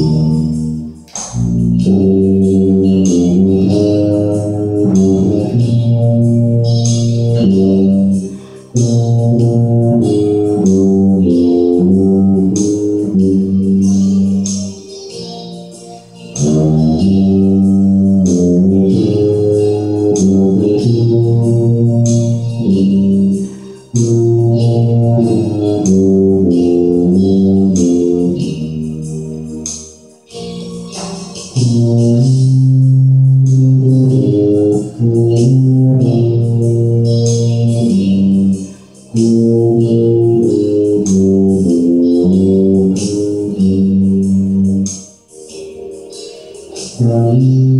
Senhor. Amen.